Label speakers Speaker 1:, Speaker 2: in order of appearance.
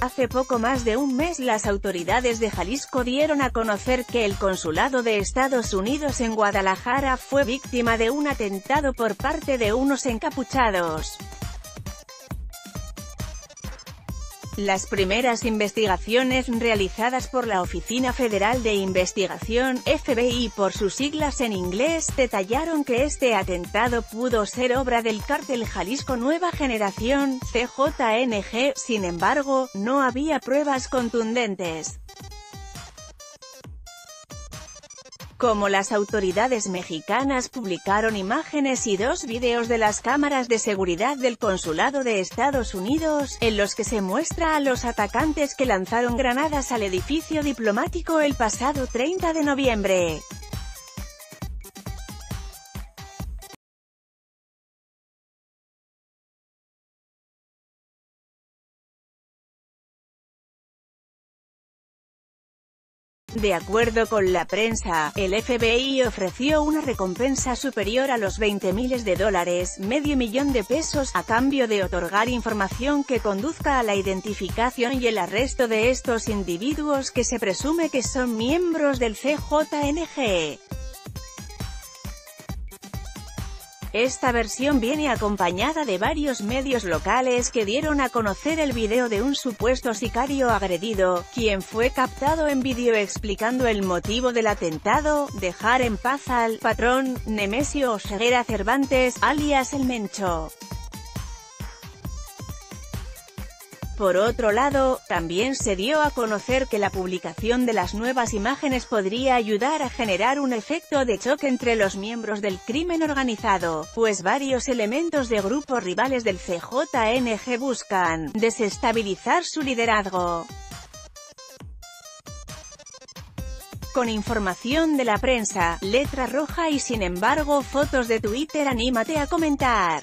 Speaker 1: Hace poco más de un mes las autoridades de Jalisco dieron a conocer que el consulado de Estados Unidos en Guadalajara fue víctima de un atentado por parte de unos encapuchados. Las primeras investigaciones realizadas por la Oficina Federal de Investigación, FBI por sus siglas en inglés, detallaron que este atentado pudo ser obra del cártel Jalisco Nueva Generación, CJNG, sin embargo, no había pruebas contundentes. Como las autoridades mexicanas publicaron imágenes y dos videos de las cámaras de seguridad del consulado de Estados Unidos, en los que se muestra a los atacantes que lanzaron granadas al edificio diplomático el pasado 30 de noviembre. De acuerdo con la prensa, el FBI ofreció una recompensa superior a los 20 miles de dólares, medio millón de pesos, a cambio de otorgar información que conduzca a la identificación y el arresto de estos individuos que se presume que son miembros del CJNG. Esta versión viene acompañada de varios medios locales que dieron a conocer el video de un supuesto sicario agredido, quien fue captado en vídeo explicando el motivo del atentado, dejar en paz al patrón, Nemesio Oseguera Cervantes, alias El Mencho. Por otro lado, también se dio a conocer que la publicación de las nuevas imágenes podría ayudar a generar un efecto de choque entre los miembros del crimen organizado, pues varios elementos de grupos rivales del CJNG buscan desestabilizar su liderazgo. Con información de la prensa, letra roja y sin embargo fotos de Twitter anímate a comentar.